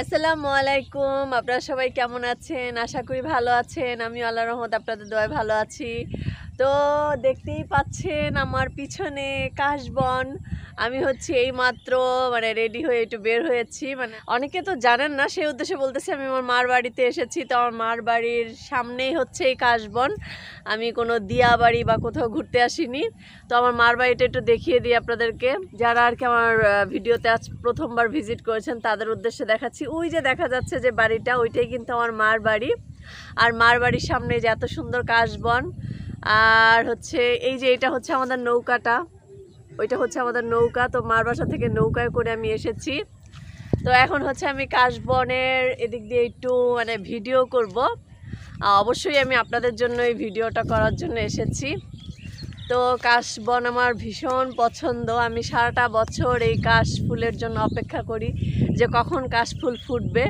আসসালামু আলাইকুম। আপনারা সবাই কেমন আছেন? আশা করি ভালো আছেন। আমি আল্লাহ রহমত আপনাদের দোয়ায় ভালো আছি। তো দেখতেই পাচ্ছেন আমার পিছনে কাশবন। আমি হচ্ছে এই মাত্র মানে রেডি হয়ে একটু বের হয়েছি। মানে অনেকে তো জানেন না, সেই উদ্দেশ্যে বলতেছি আমি আমার মার বাড়িতে এসেছি। তো আমার মার বাড়ির সামনেই হচ্ছে এই কাশবন। আমি কোনো দিয়া বাড়ি বা কোথাও ঘুরতে আসিনি। তো আমার মার বাড়িটা একটু দেখিয়ে দিই আপনাদেরকে। যারা আর কি আমার ভিডিওতে আজ প্রথমবার ভিজিট করেছেন, তাদের উদ্দেশ্যে দেখাচ্ছি। ওই যে দেখা যাচ্ছে যে বাড়িটা, ওইটাই কিন্তু আমার মার বাড়ি। আর মার বাড়ির সামনে যে এত সুন্দর কাশবন আর হচ্ছে এই যে এটা হচ্ছে আমাদের নৌকাটা, ওইটা হচ্ছে আমাদের নৌকা। তো মার বাসা থেকে নৌকায় করে আমি এসেছি। তো এখন হচ্ছে আমি কাশবনের এদিক দিয়ে একটু মানে ভিডিও করব। অবশ্যই আমি আপনাদের জন্য এই ভিডিওটা করার জন্য এসেছি। তো কাশবন আমার ভীষণ পছন্দ। আমি সারাটা বছর এই কাশ ফুলের জন্য অপেক্ষা করি যে কখন কাশ ফুল ফুটবে।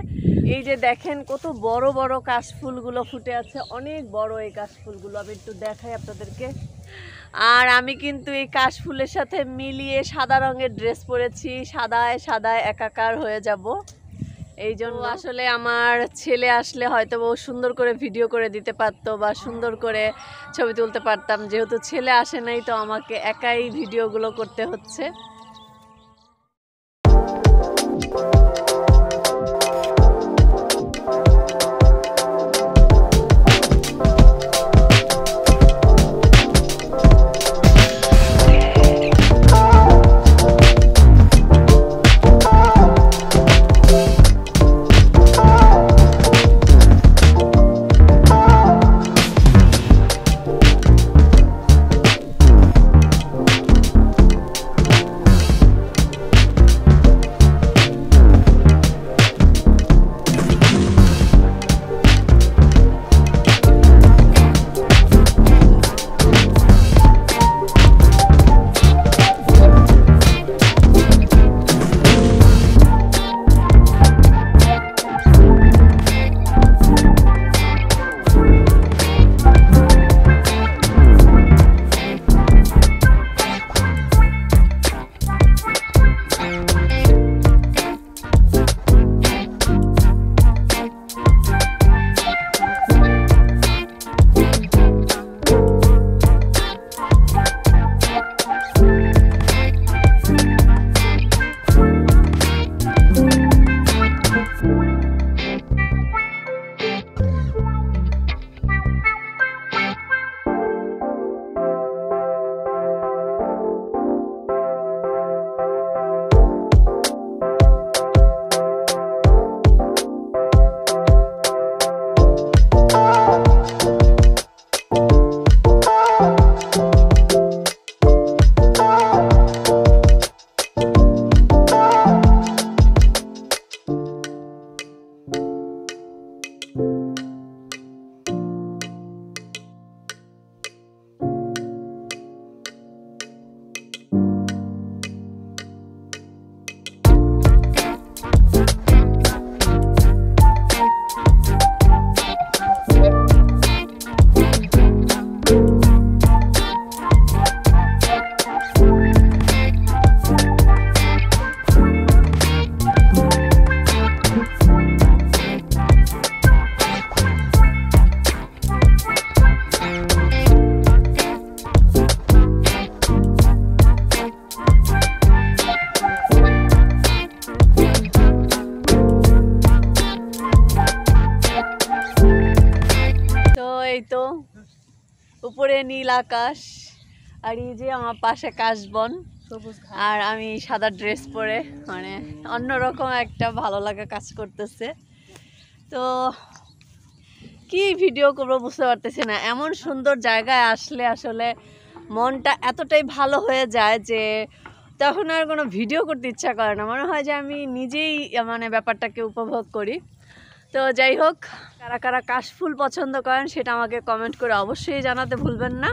এই যে দেখেন কত বড় বড় কাশ ফুলগুলো ফুটে আছে অনেক বড় এই কাশ ফুলগুলো আমি একটু দেখাই আপনাদেরকে। আর আমি কিন্তু এই কাশ ফুলের সাথে মিলিয়ে সাদা রঙের ড্রেস পরেছি সাদায় সাদায় একাকার হয়ে যাব। এই জন্য আসলে আমার ছেলে আসলে হয়তো ও সুন্দর করে ভিডিও করে দিতে পারতো বা সুন্দর করে ছবি তুলতে পারতাম। যেহেতু ছেলে আসে নাই তো আমাকে একাই ভিডিওগুলো করতে হচ্ছে। এই তো উপরে নীল আকাশ আর এই যে আমার পাশে কাশবন আর আমি সাদা ড্রেস পরে মানে অন্যরকম একটা ভালো লাগা কাজ করতেছে। তো কি ভিডিও করব বুঝতে পারতেছি না এমন সুন্দর জায়গায় আসলে আসলে মনটা এতটাই ভালো হয়ে যায় যে তখন আর কোনো ভিডিও করতে ইচ্ছা করে না। মনে হয় যে আমি নিজেই মানে ব্যাপারটাকে উপভোগ করি। তো যাই হোক, কারা কারা কাশফুল পছন্দ করেন সেটা আমাকে কমেন্ট করে অবশ্যই জানাতে ভুলবেন না।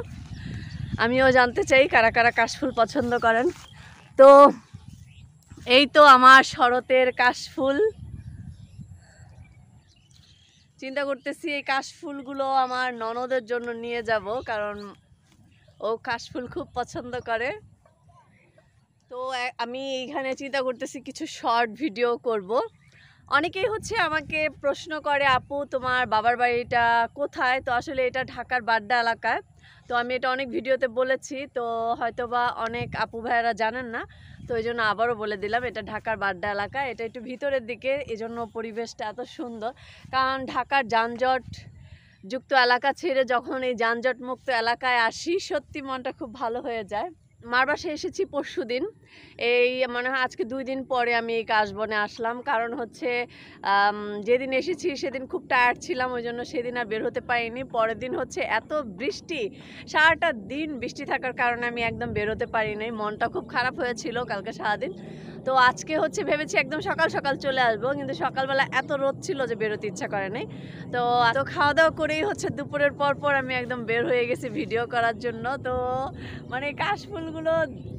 আমিও জানতে চাই কারা কারা কাশফুল পছন্দ করেন। তো এই তো আমার শরতের কাশফুল চিন্তা করতেছি এই কাশফুলগুলো আমার ননদের জন্য নিয়ে যাব, কারণ ও কাশফুল খুব পছন্দ করে। তো আমি এইখানে চিন্তা করতেছি কিছু শর্ট ভিডিও করব। অনেকেই হচ্ছে আমাকে প্রশ্ন করে, আপু, তোমার বাবার বাড়িটা কোথায়? তো আসলে এটা ঢাকার বাড্ডা এলাকায়। তো আমি এটা অনেক ভিডিওতে বলেছি, তো হয়তোবা অনেক আপু ভাইয়েরা জানেন না, তো এই জন্য আবারও বলে দিলাম, এটা ঢাকার বাড্ডা এলাকা, এটা একটু ভিতরের দিকে এই জন্য পরিবেশটা এত সুন্দর। কারণ ঢাকার যানজট যুক্ত এলাকা ছেড়ে যখন এই যানজট মুক্ত এলাকায় আসি, সত্যি মনটা খুব ভালো হয়ে যায়। মার বাসায় এসেছি পরশু দিন। এই মানে আজকে দুই দিন পরে আমি এই কাশবনে আসলাম। কারণ হচ্ছে যেদিন এসেছি সেদিন খুব টায়ার্ড ছিলাম ওই জন্য সেদিন আর বের হতে পারিনি। পরের দিন হচ্ছে এত বৃষ্টি, সারাটা দিন বৃষ্টি থাকার কারণে আমি একদম বেরোতে পারিনি মনটা খুব খারাপ হয়েছিল কালকে সারাদিন। তো আজকে হচ্ছে ভেবেছি একদম সকাল সকাল চলে আসব, কিন্তু সকালবেলা এত রোদ ছিল যে বেরোতে ইচ্ছা করে নাই। তো তো খাওয়া দাওয়া করেই হচ্ছে দুপুরের পর পর আমি একদম বের হয়ে গেছি ভিডিও করার জন্য। তো মানে কাশফুলগুলো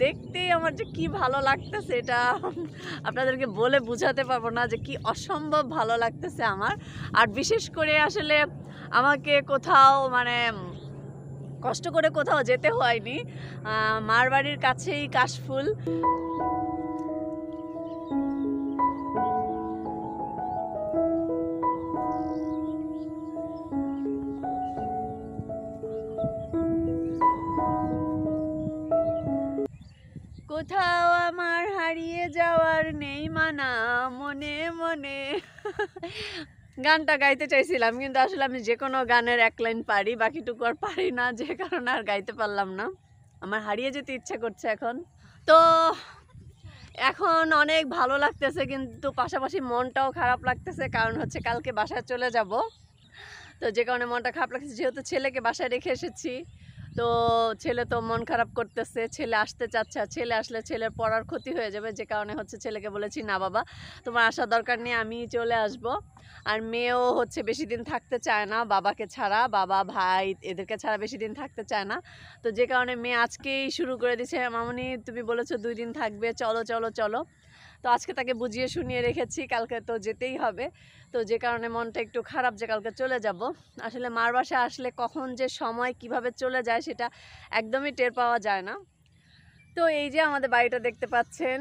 দেখতেই আমার যে কি ভালো লাগতেছে এটা আপনাদেরকে বলে বোঝাতে পারব না যে কি অসম্ভব ভালো লাগতেছে আমার। আর বিশেষ করে আসলে আমাকে কোথাও মানে কষ্ট করে কোথাও যেতে হয়নি। মার বাড়ির কাছেই কাশফুল কোথাও আমার হারিয়ে যাওয়ার নেই মানা, মনে মনে। গানটা গাইতে চাইছিলাম, কিন্তু আসলে আমি যে কোনো গানের এক লাইন পারি, বাকিটুকু আর পারি না, যে কারণে আর গাইতে পারলাম না। আমার হারিয়ে যেতে ইচ্ছা করছে এখন। তো, এখন অনেক ভালো লাগতেছে, কিন্তু পাশাপাশি মনটাও খারাপ লাগতেছে, কারণ হচ্ছে কালকে বাসায় চলে যাব। তো যে কারণে মনটা খারাপ লাগছে, যেহেতু ছেলেকে বাসায় রেখে এসেছি তো ছেলে তো মন খারাপ করতেছে, ছেলে আসতে চাচ্ছে আর ছেলে আসলে ছেলের পড়ার ক্ষতি হয়ে যাবে, যে কারণে হচ্ছে ছেলেকে বলেছি, না বাবা, তোমার আসার দরকার নেই, আমি চলে আসব। আর মেয়েও হচ্ছে বেশি দিন থাকতে চায় না, বাবাকে ছাড়া, বাবা, ভাই এদেরকে ছাড়া বেশি দিন থাকতে চায় না। তো যে কারণে মেয়ে আজকেই শুরু করে দিছে, মামনি, তুমি বলেছ দুই দিন থাকবে, চলো চলো চলো। তো আজকে তাকে বুঝিয়ে শুনিয়ে রেখেছি, কালকে তো যেতেই হবে। তো যে কারণে মনটা একটু খারাপ যে কালকে চলে যাব। আসলে মার বাসায় আসলে কখন যে সময় কীভাবে চলে যায় সেটা একদমই টের পাওয়া যায় না। তো এই যে আমাদের বাড়িটা দেখতে পাচ্ছেন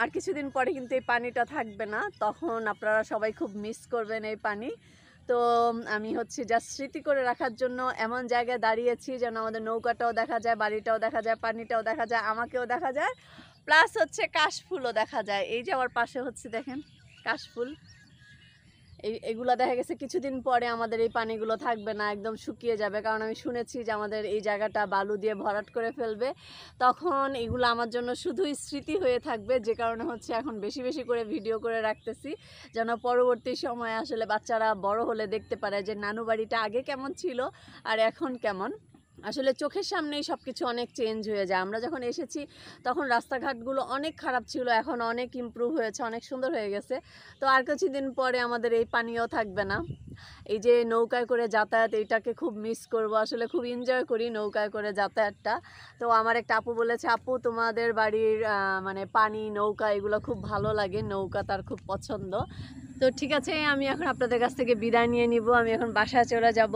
আর কিছুদিন পরে কিন্তু এই পানিটা থাকবে না। তখন আপনারা সবাই খুব মিস করবেন এই পানি। তো আমি হচ্ছে যা স্মৃতি করে রাখার জন্য এমন জায়গায় দাঁড়িয়েছি যেন আমাদের নৌকাটাও দেখা যায়, বাড়িটাও দেখা যায়, পানিটাও দেখা যায়, আমাকেও দেখা যায়। প্লাস হচ্ছে কাশফুলও দেখা যায়। এই যে আমার পাশে হচ্ছে দেখেন, কাশফুল। এই, এগুলো দেখা গেছে কিছুদিন পরে আমাদের এই পানিগুলো থাকবে না, একদম শুকিয়ে যাবে। কারণ আমি শুনেছি যে আমাদের এই জায়গাটা বালু দিয়ে ভরাট করে ফেলবে। তখন এগুলো আমার জন্য শুধুই স্মৃতি হয়ে থাকবে, যে কারণে হচ্ছে এখন বেশি বেশি করে ভিডিও করে রাখতেছি। যেন পরবর্তী সময়ে আসলে বাচ্চারা বড় হলে দেখতে পারে যে, নানু বাড়িটা আগে কেমন ছিল আর এখন কেমন? আসলে চোখের সামনেই সব কিছু অনেক চেঞ্জ হয়ে যায়। আমরা যখন এসেছি, তখন রাস্তাঘাটগুলো অনেক খারাপ ছিল, এখন অনেক ইমপ্রুভ হয়েছে, অনেক সুন্দর হয়ে গেছে। তো আর কিছুদিন পরে আমাদের এই পানিও থাকবে না। এই যে নৌকায় করে যাতায়াত, এইটাকে খুব মিস করব। আসলে খুব এনজয় করি নৌকায় করে যাতায়াতটা। তো আমার একটা আপু বলেছে, আপু, তোমাদের বাড়ির মানে পানি, নৌকা, এগুলো খুব ভালো লাগে। নৌকা তার খুব পছন্দ। তো ঠিক আছে, আমি এখন আপনাদের কাছ থেকে বিদায় নিয়ে নিব। আমি এখন বাসায় চলে যাব।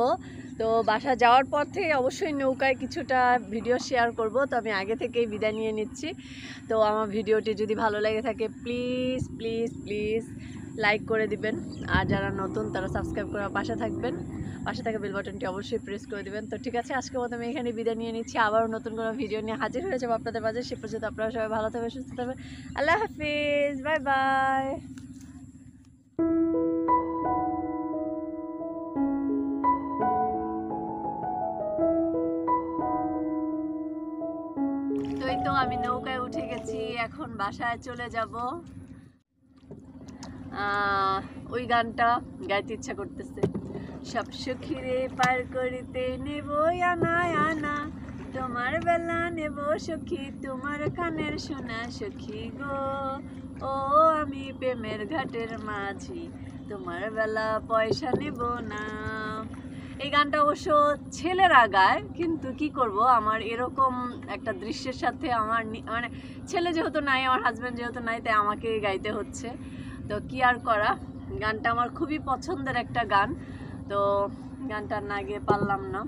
তো বাসা যাওয়ার পর থেকে অবশ্যই নৌকায় কিছুটা ভিডিও শেয়ার করব, তো আমি আগে থেকেই বিদায় নিয়ে নিচ্ছি। তো আমার ভিডিওটি যদি ভালো লেগে থাকে প্লিজ প্লিজ প্লিজ লাইক করে দিবেন। আর যারা নতুন, তারা সাবস্ক্রাইব করে পাশে থাকবেন। পাশে থাকা বেল বাটনটি অবশ্যই প্রেস করে দেবেন। তো ঠিক আছে, আজকের মতো আমি এখানে বিদায় নিয়ে নিচ্ছি। আবারও নতুন কোনো ভিডিও নিয়ে হাজির হয়ে যাব আপনাদের মাঝে। সে পর্যন্ত আপনারা সবাই ভালো থাকবেন, সুস্থ থাকবেন। আল্লাহ হাফিজ বাই বাই তো আমি নৌকায় উঠে গেছি, এখন বাসায় চলে যাব। ওই গানটা গাইতে ইচ্ছা করতেছে। সব সুখিরে পার করিতে নেব আনা আনা, তোমার বেলা নেব সখী, তোমার কানের শোনা সখী গো। ও, আমি প্রেমের ঘাটের মাঝি, তোমার বেলা পয়সা নেব না। এই গানটা অবশ্য ছেলেরা গায় কিন্তু কি করব? আমার এরকম একটা দৃশ্যের সাথে আমার মানে ছেলে যেহেতু নাই, আমার হাজব্যান্ড যেহেতু নাই, তাই আমাকে গাইতে হচ্ছে। তো কি আর করা? গানটা আমার খুবই পছন্দের একটা গান। তো গানটা না গিয়ে পারলাম না।